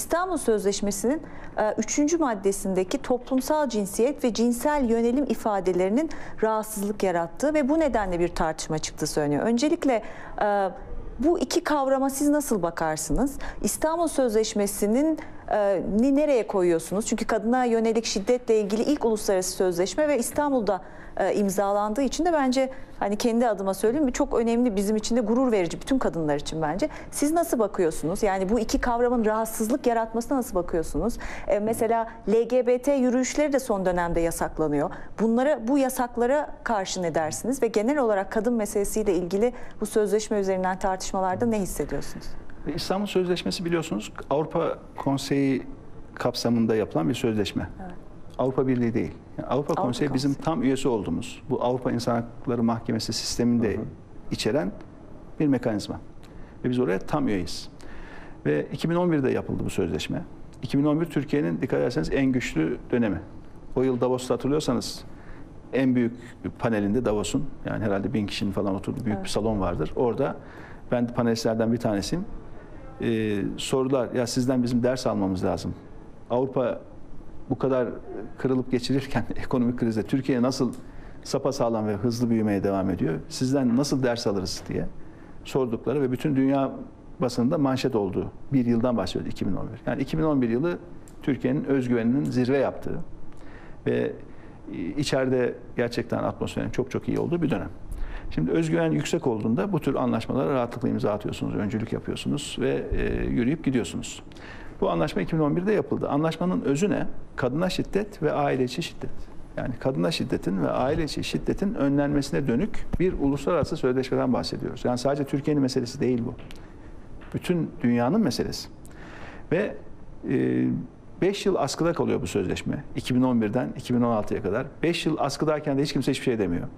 İstanbul Sözleşmesi'nin 3. maddesindeki toplumsal cinsiyet ve cinsel yönelim ifadelerinin rahatsızlık yarattığı ve bu nedenle bir tartışma çıktı söyleniyor. Öncelikle e, bu iki kavrama siz nasıl bakarsınız? İstanbul Sözleşmesi'nin e, ni nereye koyuyorsunuz? Çünkü kadına yönelik şiddetle ilgili ilk uluslararası sözleşme ve İstanbul'da e, imzalandığı için de bence hani kendi adıma söyleyeyim çok önemli bizim için de gurur verici bütün kadınlar için bence. Siz nasıl bakıyorsunuz? Yani bu iki kavramın rahatsızlık yaratmasına nasıl bakıyorsunuz? E, mesela LGBT yürüyüşleri de son dönemde yasaklanıyor. Bunlara bu yasaklara karşı ne dersiniz ve genel olarak kadın meselesiyle ilgili bu sözleşme üzerinden tartışmalarda ne hissediyorsunuz? İstanbul Sözleşmesi biliyorsunuz Avrupa Konseyi kapsamında yapılan bir sözleşme. Evet. Avrupa Birliği değil. Yani Avrupa, Avrupa Konseyi bizim Konseyi. tam üyesi olduğumuz, bu Avrupa İnsan Hakları Mahkemesi sisteminde içeren bir mekanizma. Ve biz oraya tam üyeyiz. Ve 2011'de yapıldı bu sözleşme. 2011 Türkiye'nin dikkat ederseniz en güçlü dönemi. O yıl Davos'ta hatırlıyorsanız en büyük panelinde Davos'un yani herhalde bin kişinin falan oturduğu büyük bir salon vardır. Orada ben de panelistlerden bir tanesiyim. Ee, sorular ya sizden bizim ders almamız lazım. Avrupa bu kadar kırılıp geçirirken ekonomik krizde Türkiye nasıl sapasağlam ve hızlı büyümeye devam ediyor? Sizden nasıl ders alırız diye sordukları ve bütün dünya basınında manşet olduğu bir yıldan bahsediyoruz 2011. Yani 2011 yılı Türkiye'nin özgüveninin zirve yaptığı ve içeride gerçekten atmosferin çok çok iyi olduğu bir dönem. Şimdi özgüven yüksek olduğunda bu tür anlaşmalara rahatlıkla imza atıyorsunuz, öncülük yapıyorsunuz ve e, yürüyüp gidiyorsunuz. Bu anlaşma 2011'de yapıldı. Anlaşmanın özü ne? Kadına şiddet ve aile içi şiddet. Yani kadına şiddetin ve aile içi şiddetin önlenmesine dönük bir uluslararası sözleşmeden bahsediyoruz. Yani sadece Türkiye'nin meselesi değil bu. Bütün dünyanın meselesi. Ve 5 yıl askıda kalıyor bu sözleşme. 2011'den 2016'ya kadar. 5 yıl askıdayken de hiç kimse hiçbir şey demiyor.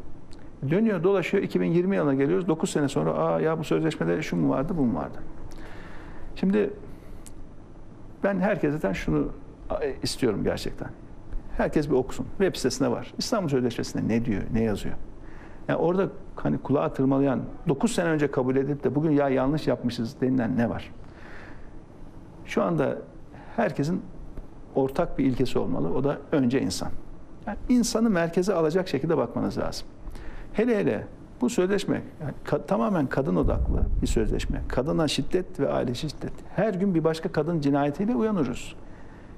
Dönüyor dolaşıyor 2020 yılına geliyoruz. 9 sene sonra aa ya bu sözleşmede şu mu vardı bu mu vardı. Şimdi ben herkesten şunu istiyorum gerçekten. Herkes bir okusun. Web sitesinde var. İstanbul Sözleşmesi'nde ne diyor, ne yazıyor? Yani orada hani kulağa tırmalayan 9 sene önce kabul edip de bugün ya yanlış yapmışız denilen ne var? Şu anda herkesin ortak bir ilkesi olmalı. O da önce insan. Yani insanı merkeze alacak şekilde bakmanız lazım. Hele hele bu sözleşme yani ka- tamamen kadın odaklı bir sözleşme. Kadına şiddet ve aile şiddet. Her gün bir başka kadın cinayetiyle uyanırız.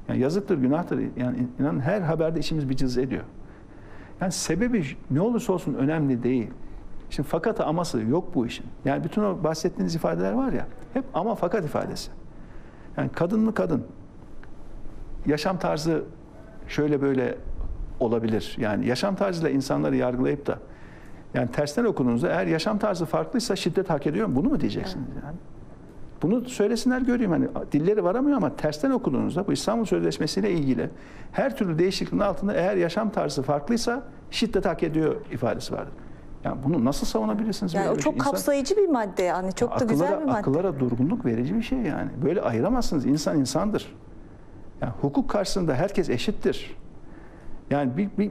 Yani yazıktır, günahtır. Yani inanın her haberde işimiz bir cız ediyor. Yani sebebi ne olursa olsun önemli değil. Şimdi fakat aması yok bu işin. Yani bütün o bahsettiğiniz ifadeler var ya hep ama fakat ifadesi. Yani kadın mı kadın? Yaşam tarzı şöyle böyle olabilir. Yani yaşam tarzıyla insanları yargılayıp da yani tersten okuduğunuzda eğer yaşam tarzı farklıysa şiddet hak ediyor mu? Bunu mu diyeceksiniz yani? Bunu söylesinler göreyim hani dilleri varamıyor ama tersten okuduğunuzda bu İstanbul Sözleşmesi ile ilgili her türlü değişikliğin altında eğer yaşam tarzı farklıysa şiddet hak ediyor ifadesi vardır. Yani bunu nasıl savunabilirsiniz? Yani o çok şey? İnsan- kapsayıcı bir madde yani çok da akıllara, güzel bir madde. Akıllara durgunluk verici bir şey yani. Böyle ayıramazsınız. İnsan insandır. Yani hukuk karşısında herkes eşittir. Yani bir, bir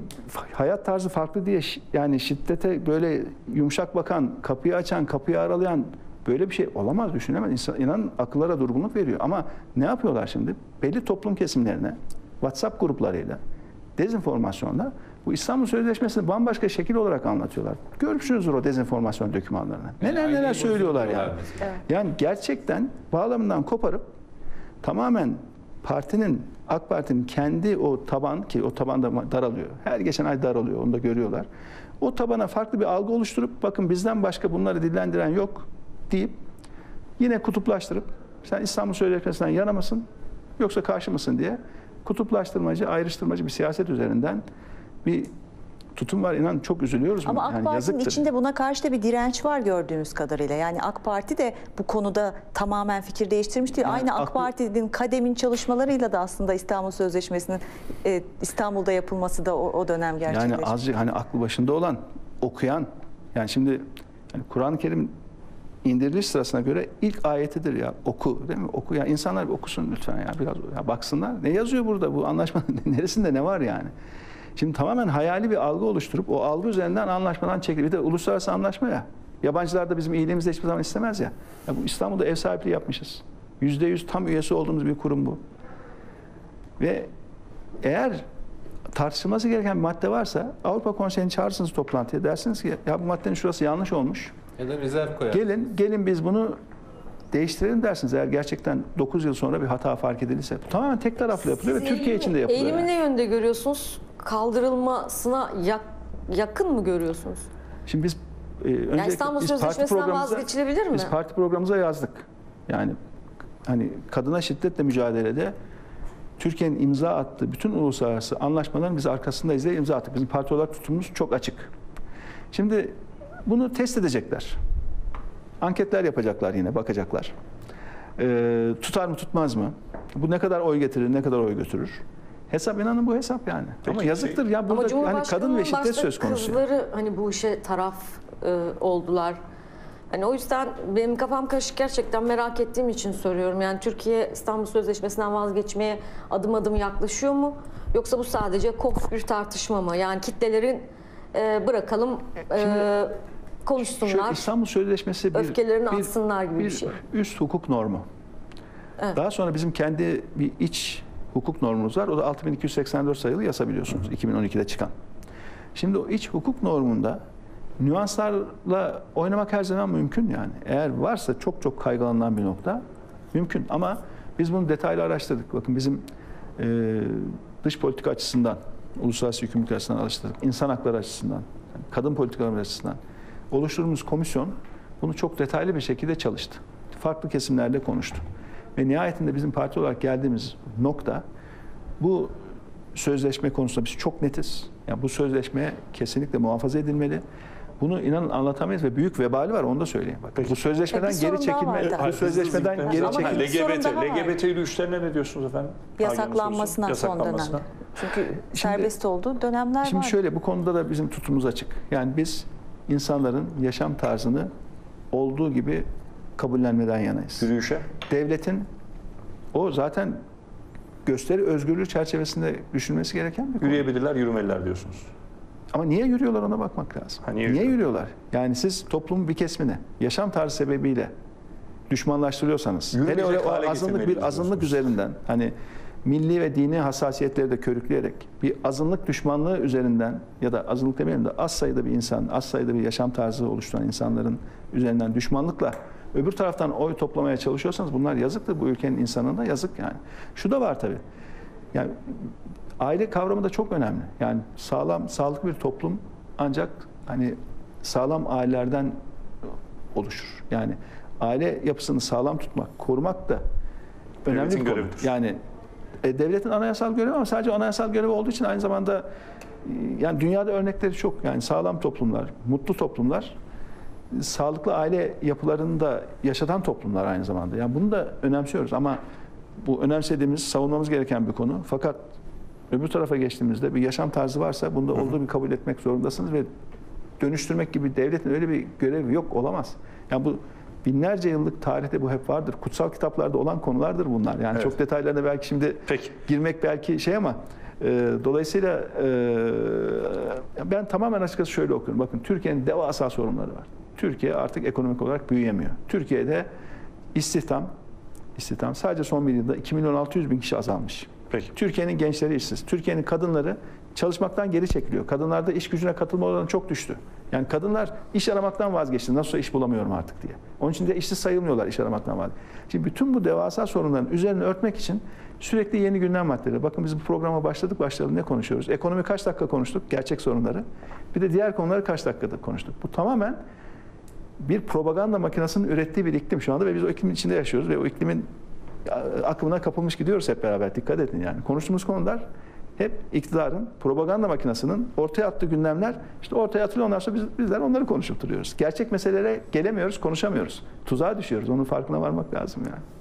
hayat tarzı farklı diye yani şiddete böyle yumuşak bakan, kapıyı açan, kapıyı aralayan böyle bir şey olamaz düşünemez. İnsan, inanın akıllara durgunluk veriyor. Ama ne yapıyorlar şimdi? Belli toplum kesimlerine WhatsApp gruplarıyla dezenformasyonla bu İstanbul Sözleşmesi'ni bambaşka şekil olarak anlatıyorlar. Görmüşsünüzdür o dezenformasyon dokümanlarını. Neler aynı neler söylüyorlar yani. mesela. Yani gerçekten bağlamından koparıp tamamen partinin AK Parti'nin kendi o taban ki o taban da daralıyor. Her geçen ay daralıyor. Onu da görüyorlar. O tabana farklı bir algı oluşturup bakın bizden başka bunları dillendiren yok deyip yine kutuplaştırıp sen İstanbul Sözleşmesi'nden yana mısın yoksa karşı mısın diye kutuplaştırmacı, ayrıştırmacı bir siyaset üzerinden bir tutum var. İnan çok üzülüyoruz. Ama buna. AK Yani Parti'nin yazıktır. içinde buna karşı da bir direnç var gördüğümüz kadarıyla. Yani AK Parti de bu konuda tamamen fikir değiştirmiş değil. Yani Aynı AK aklı- Parti'nin kademin çalışmalarıyla da aslında İstanbul Sözleşmesi'nin e, İstanbul'da yapılması da o, o dönem gerçekleşti. Yani azıcık hani aklı başında olan, okuyan. Yani şimdi yani Kur'an-ı Kerim indiriliş sırasına göre ilk ayetidir ya oku değil mi? Oku ya insanlar bir okusun lütfen ya biraz ya baksınlar. Ne yazıyor burada bu anlaşmanın neresinde ne var yani? Şimdi tamamen hayali bir algı oluşturup o algı üzerinden anlaşmadan çekilip bir de uluslararası anlaşma ya. Yabancılar da bizim iyiliğimizi hiçbir zaman istemez ya. ya bu İstanbul'da ev sahipliği yapmışız. %100 tam üyesi olduğumuz bir kurum bu. Ve eğer tartışılması gereken bir madde varsa Avrupa Konseyi'ni çağırırsınız toplantıya. Dersiniz ki ya bu maddenin şurası yanlış olmuş. Ya da rezerv koyar. Gelin gelin biz bunu değiştirelim dersiniz. Eğer gerçekten 9 yıl sonra bir hata fark edilirse. Bu tamamen tek taraflı yapılıyor ve Siz Türkiye eğilimi- içinde yapılıyor. Eğilimi yani. ne yönde görüyorsunuz? Kaldırılmasına yak- yakın mı görüyorsunuz? Şimdi biz e, öncelikle Yani İstanbul biz parti Sözleşmesi'nden programımıza- vazgeçilebilir mi? Biz parti programımıza yazdık. Yani hani kadına şiddetle mücadelede Türkiye'nin imza attığı bütün uluslararası anlaşmaların biz arkasındayız diye imza attık. Bizim parti olarak tutumumuz çok açık. Şimdi bunu test edecekler. Anketler yapacaklar yine, bakacaklar. Ee, tutar mı tutmaz mı? Bu ne kadar oy getirir, ne kadar oy götürür? Hesap inanın bu hesap yani. Peki, Ama yazıktır ya Ama burada hani kadın ve şiddet söz konusu. kızları hani bu işe taraf e, oldular. Hani o yüzden benim kafam karışık gerçekten merak ettiğim için soruyorum. Yani Türkiye İstanbul Sözleşmesi'nden vazgeçmeye adım adım yaklaşıyor mu? Yoksa bu sadece kof bir tartışma mı? Yani kitlelerin e, bırakalım e, konuşsunlar. Şu İstanbul Sözleşmesi bir, öfkelerini bir- atsınlar gibi bir şey. üst hukuk normu. Evet. Daha sonra bizim kendi bir iç hukuk normumuz var. O da 6284 sayılı yasa biliyorsunuz 2012'de çıkan. Şimdi o iç hukuk normunda nüanslarla oynamak her zaman mümkün yani. Eğer varsa çok çok kaygılanan bir nokta mümkün ama biz bunu detaylı araştırdık. Bakın bizim e, dış politika açısından, uluslararası yükümlülük açısından araştırdık. insan hakları açısından, kadın politikaları açısından oluşturduğumuz komisyon bunu çok detaylı bir şekilde çalıştı. Farklı kesimlerle konuştu. Ve nihayetinde bizim parti olarak geldiğimiz nokta bu sözleşme konusunda biz çok netiz. Yani bu sözleşme kesinlikle muhafaza edilmeli. Bunu inanın anlatamayız ve büyük vebali var onu da söyleyeyim. Bak, bu sözleşmeden E, geri çekilme, bu Hayır, sözleşmeden geri Ama çekilme- sorun LGBT. LGBT yürüyüşlerine ne diyorsunuz efendim? Yasaklanmasına Nagihan son dönemde. Yasaklanmasına. Çünkü serbest olduğu dönemler Şimdi var. şöyle bu konuda da bizim tutumumuz açık. Yani biz insanların yaşam tarzını olduğu gibi kabullenmeden yanayız. Yürüyüşe. Devletin o zaten gösteri özgürlüğü çerçevesinde düşünmesi gereken bir konu. Yürüyebilirler, yürümeliler diyorsunuz. Ama niye yürüyorlar ona bakmak lazım. Ha, niye niye, yürüyorlar? yürüyorlar? Yani siz toplumun bir kesmini yaşam tarzı sebebiyle düşmanlaştırıyorsanız, hele öyle o azınlık bir azınlık üzerinden hani milli ve dini hassasiyetleri de körükleyerek bir azınlık düşmanlığı üzerinden ya da azınlık demeyelim de az sayıda bir insan, az sayıda bir yaşam tarzı oluşturan insanların üzerinden düşmanlıkla öbür taraftan oy toplamaya çalışıyorsanız bunlar yazıktır bu ülkenin insanına yazık yani. Şu da var tabii. Yani aile kavramı da çok önemli. Yani sağlam, sağlıklı bir toplum ancak hani sağlam ailelerden oluşur. Yani aile yapısını sağlam tutmak, korumak da önemli Devletin bir konu. görevidir. Yani e, devletin anayasal görevi ama sadece anayasal görevi olduğu için aynı zamanda yani dünyada örnekleri çok. Yani sağlam toplumlar, mutlu toplumlar sağlıklı aile yapılarını da yaşatan toplumlar aynı zamanda. Yani bunu da önemsiyoruz ama bu önemsediğimiz, savunmamız gereken bir konu. Fakat öbür tarafa geçtiğimizde bir yaşam tarzı varsa bunda olduğu gibi kabul etmek zorundasınız ve dönüştürmek gibi devletin öyle bir görevi yok olamaz. Yani bu binlerce yıllık tarihte bu hep vardır. Kutsal kitaplarda olan konulardır bunlar. Yani Evet. çok detaylarına belki şimdi Peki. girmek belki şey ama e, dolayısıyla e, ben tamamen açıkçası şöyle okuyorum. Bakın Türkiye'nin devasa sorunları var. Türkiye artık ekonomik olarak büyüyemiyor. Türkiye'de istihdam istihdam sadece son bir yılda 2 milyon 600 bin kişi azalmış. Peki. Türkiye'nin gençleri işsiz. Türkiye'nin kadınları çalışmaktan geri çekiliyor. Kadınlarda iş gücüne katılma oranı çok düştü. Yani kadınlar iş aramaktan vazgeçti. Nasılsa iş bulamıyorum artık diye. Onun için de işsiz sayılmıyorlar iş aramaktan vazgeçti. Şimdi bütün bu devasa sorunların üzerine örtmek için sürekli yeni gündem maddeleri. Bakın biz bu programa başladık başlayalım ne konuşuyoruz? Ekonomi kaç dakika konuştuk? Gerçek sorunları. Bir de diğer konuları kaç dakikada konuştuk? Bu tamamen bir propaganda makinesinin ürettiği bir iklim şu anda ve biz o iklimin içinde yaşıyoruz ve o iklimin akımına kapılmış gidiyoruz hep beraber. Dikkat edin yani. Konuştuğumuz konular hep iktidarın, propaganda makinesinin ortaya attığı gündemler işte ortaya atılıyor ondan sonra biz, bizler onları konuşup duruyoruz. Gerçek meselelere gelemiyoruz, konuşamıyoruz. Tuzağa düşüyoruz. Onun farkına varmak lazım yani.